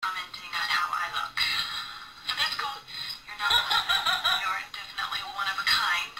commenting on how I look. But that's cool. You're not You're definitely one of a kind.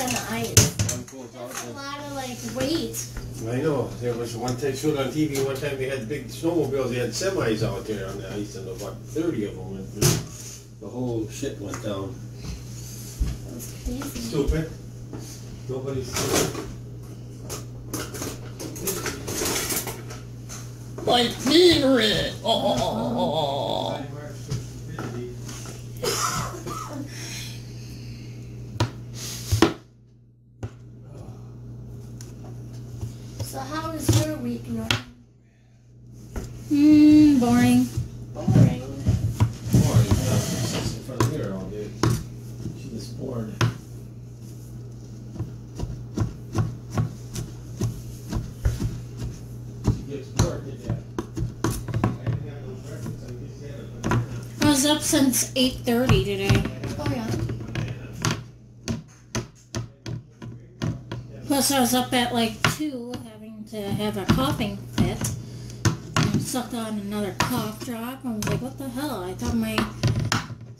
Lot of ice. One A lot of like weight. I know. There was one time showed on TV. One time they had big snowmobiles. They had semis out there on the ice, and about thirty of them went through. The whole shit went down. That's crazy. Stupid. Nobody's stupid. Like me, Rick. Oh. oh, oh, oh So how was your week, Norm? Hmm, boring. Boring. Boy, sits in front of here all day. She just bored. She gets bored, did ya? I didn't have no breakfast. I just had a banana. I was up since 8.30 today. Oh yeah. Plus I was up at like 2 having to have a coughing fit. And sucked on another cough drop. I was like, what the hell? I thought my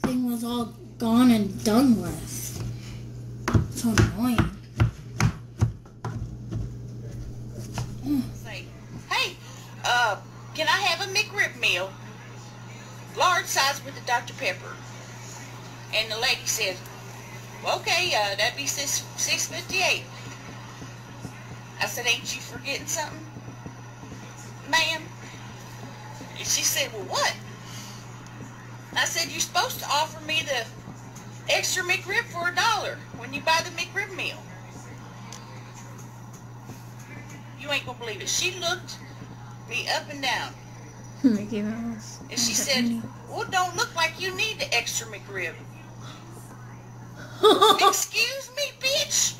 thing was all gone and done with. It's so annoying. Hey, uh, can I have a McRib meal? Large size with the Dr. Pepper. And the lady says, okay, uh, that'd be six six fifty eight. I said, ain't you forgetting something, ma'am? And she said, well, what? I said, you're supposed to offer me the extra McRib for a dollar when you buy the McRib meal. You ain't gonna believe it. She looked me up and down, Mickey Mouse. and she said, well, don't look like you need the extra McRib. Excuse me, bitch.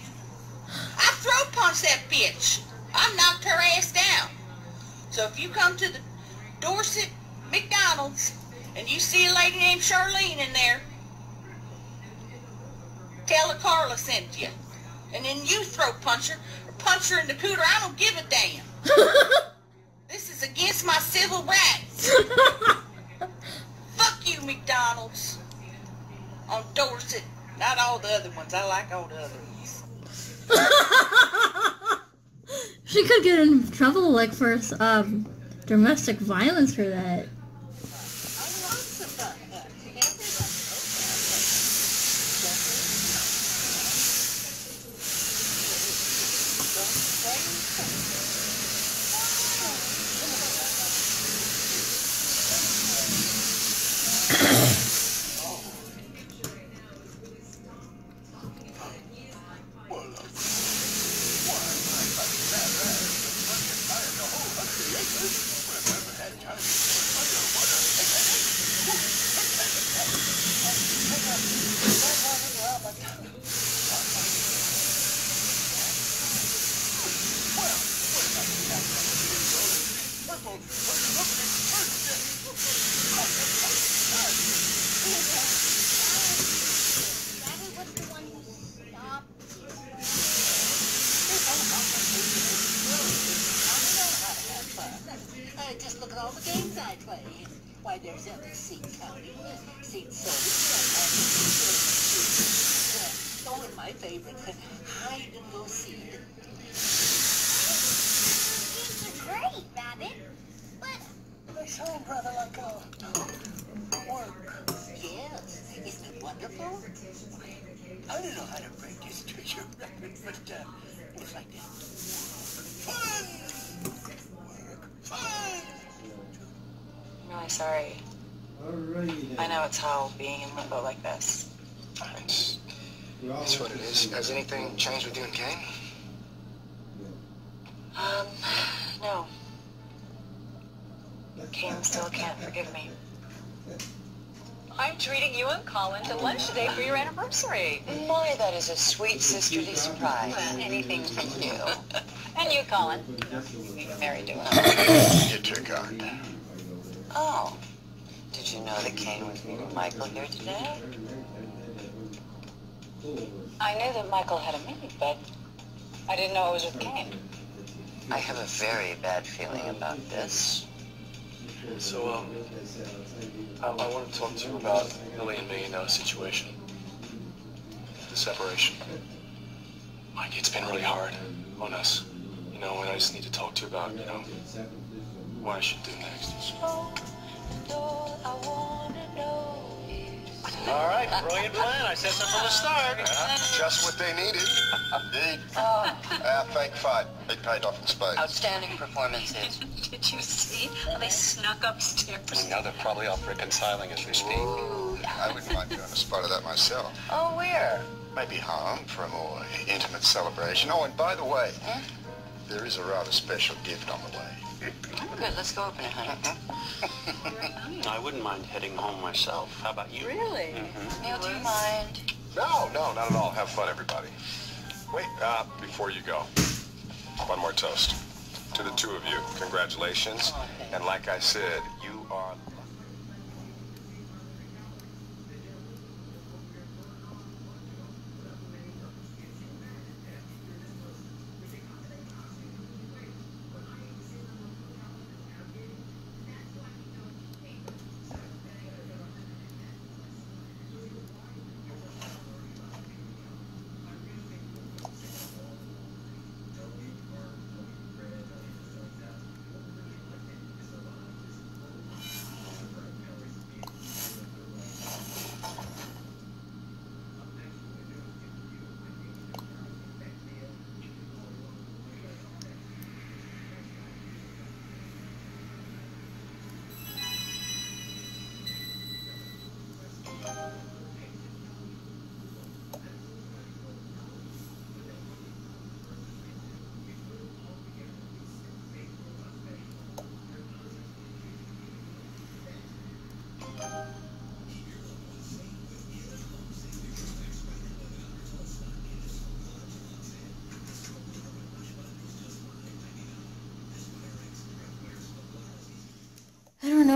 I throw punched that bitch. I knocked her ass down. So if you come to the Dorset McDonald's and you see a lady named Charlene in there, tell her Carla sent you. And then you throw punch her or punch her in the cooter. I don't give a damn. This is against my civil rights. Fuck you, McDonald's. On Dorset. Not all the other ones. I like all the other ones. she could get in trouble, like for um, domestic violence for that. Daddy was the one who stopped you. Uh, just look at all play. Why, there's uh, Seat County, Seat Soda, uh, oh, and my favorite, hide and go seed. Games are great, Rabbit. But That's home, brother, like uh, work. Yes, isn't it wonderful? I don't know how to break this to you, Rabbit, but uh, it's like this. Fun! Work, fun! I'm really sorry. Alrighty then. I know it's hell being in limbo like this. It's, We all it's what it to- is. Has anything changed with you and Cane? Um, no. Cane still can't forgive me. I'm treating you and Colin to lunch today for your anniversary. My, that is a sweet sisterly surprise. Anything from you. And you, Colin. We were married to him. You're too kind. Oh. Did you know that Cane was meeting Michael here today? I knew that Michael had a meeting, but I didn't know it was with Cane. I have a very bad feeling about this. So, um, I, I want to talk to you about Lily and me and our situation. The separation. Mike, it's been really hard on us. You know, and I just need to talk to you about, you know, what I should do next. All right, brilliant plan. I said so from the start. Uh-huh. just what they needed. Indeed. Our uh, fake fight. It paid off in spades. Outstanding performances. Did you see how they snuck upstairs? Now they're probably off reconciling as we speak. I wouldn't mind doing a spot of that myself. Oh, where? Maybe home for a more intimate celebration. Oh, and by the way, hmm? there is a rather special gift on the way. Good, let's go open it, honey. I wouldn't mind heading home myself. How about you? Really? Neil, do you mind? No, no, not at all. Have fun, everybody. Wait, uh, before you go, one more toast. To the two of you, congratulations. And like I said, you are...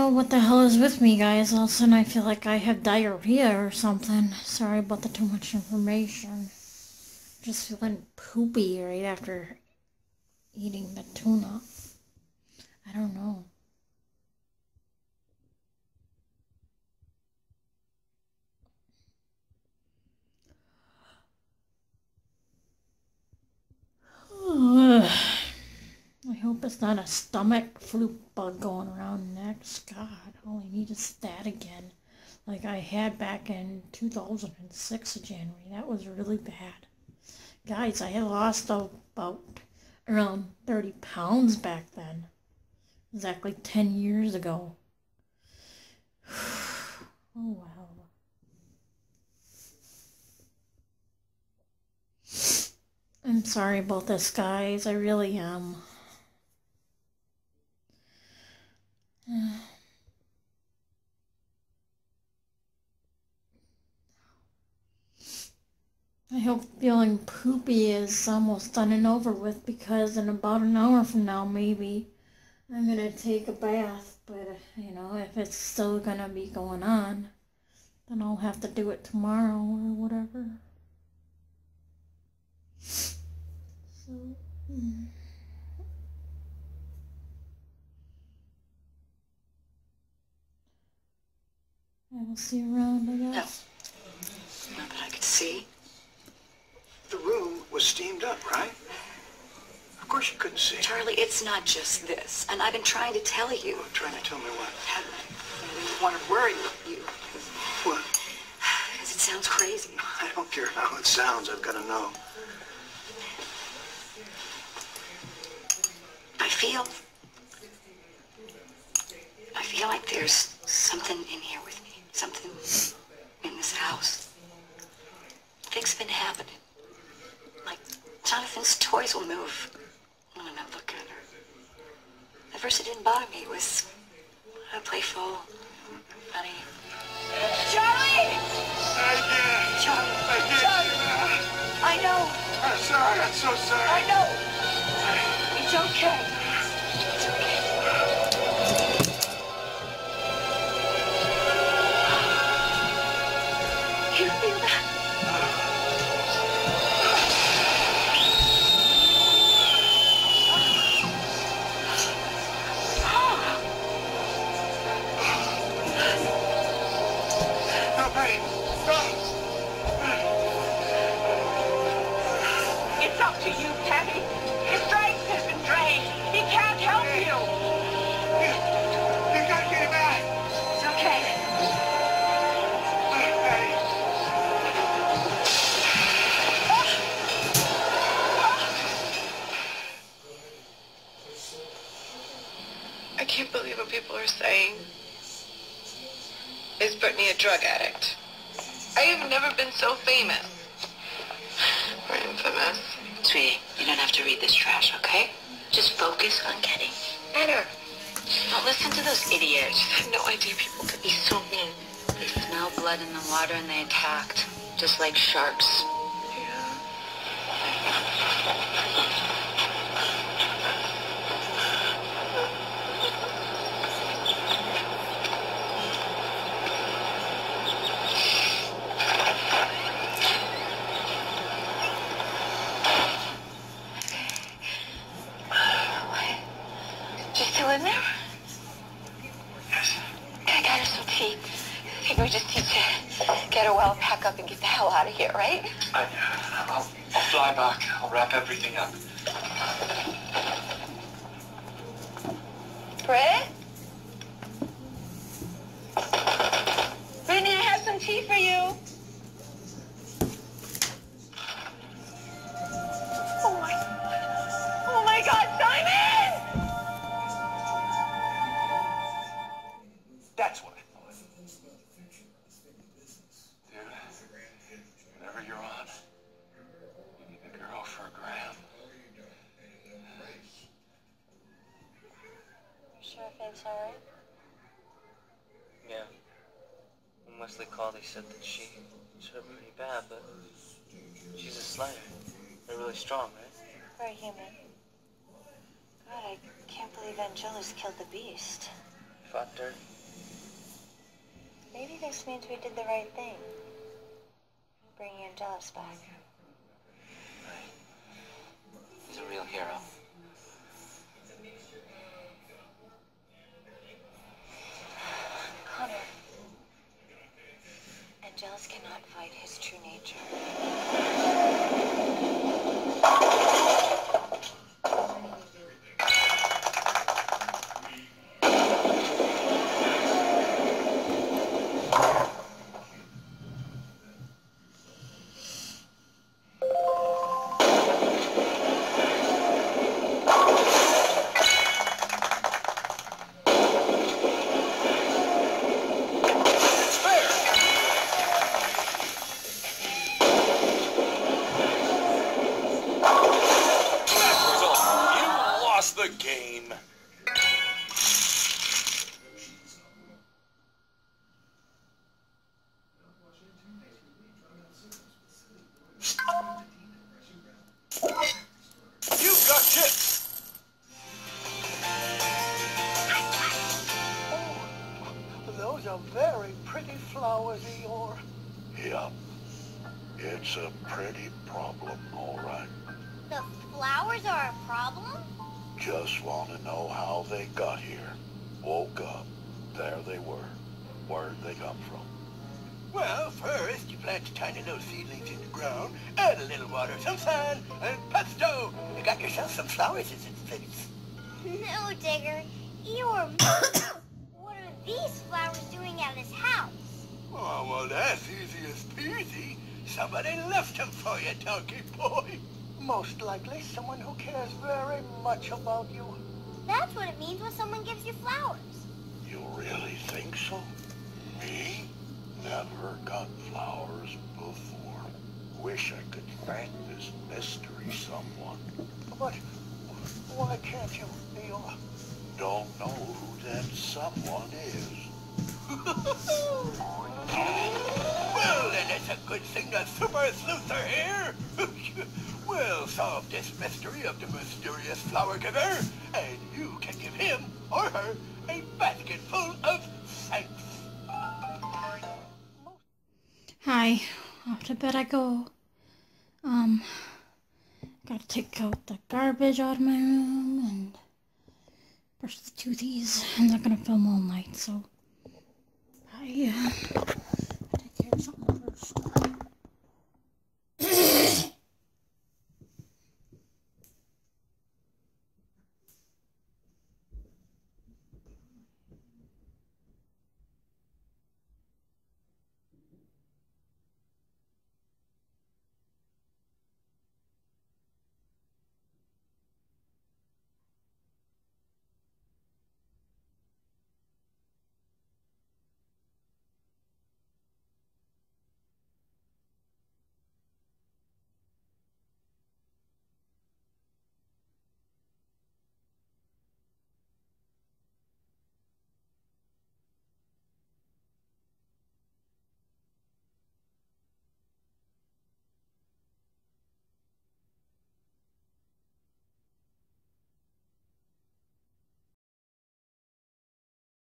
know what the hell is with me, guys. All of a sudden, I feel like I have diarrhea or something. Sorry about the too much information. Just feeling poopy right after eating the tuna. I don't know. I not a stomach flu bug going around next. God, I need is that again. Like I had back in 2006 January. That was really bad. Guys, I had lost about around 30 pounds back then. Exactly 10 years ago. oh wow. I'm sorry about this, guys. I really am. I hope feeling poopy is almost done and over with because in about an hour from now, maybe I'm gonna take a bath. But you know, if it's still gonna be going on, then I'll have to do it tomorrow or whatever. So. Mm. I will see you around, I guess. Not that I could see. The room was steamed up, right? Of course you couldn't see. Charlie, it's not just this. And I've been trying to tell you. Trying to tell me what? I didn't want to worry you. What? Because it sounds crazy. I don't care how it sounds. I've got to know. I feel... I feel like there's something in here with me. Something in this house. Things have been happening. Like Jonathan's toys will move when I'm not looking. Or at first it didn't bother me. It was uh, playful, funny. Charlie! I did. Charlie! I did. Charlie! I know. I'm sorry. I'm so sorry. I know. It's okay. What people are saying. Is Brittany a drug addict? I have never been so famous. Or infamous. Sweetie, you don't have to read this trash, okay? Just focus on getting better. Don't listen to those idiots. I had no idea people could be so mean. They smell blood in the water and they attacked, just like sharks. You still in there? Yes. I got her some tea. I think we just need to get her well, pack up, and get the hell out of here, right? I, I'll, I'll fly back. I'll wrap everything up. Britt? Called, he said that she was hurt pretty bad, but she's a slayer. They're really strong, right? Very human. God, I can't believe Angelus killed the beast. Fought dirt. Maybe this means we did the right thing. Bringing Angelus back. Right. He's a real hero. Cannot fight his true nature. Flowers, Eeyore. Yep. It's a pretty problem, all right. The flowers are a problem? Just want to know how they got here. Woke up. There they were. Where'd they come from? Well, first you plant tiny little seedlings in the ground, add a little water, some sand, and presto! You got yourself some flowers in this place. No, Tigger. Eeyore, what are these flowers doing at his house? Oh, well, that's easy as peasy. Somebody left them for you, donkey boy. Most likely someone who cares very much about you. That's what it means when someone gives you flowers. You really think so? Me? Never got flowers before. Wish I could thank this mystery someone. But why can't you, Eeyore? Don't know who that someone is. Well, then it's a good thing the Super Sleuths are here. we'll solve this mystery of the mysterious flower giver, and you can give him or her a basket full of thanks. Hi, off to bed I go. Um, gotta take out the garbage out of my room and brush the toothies. I'm not gonna film all night, so Uh, take care of something first.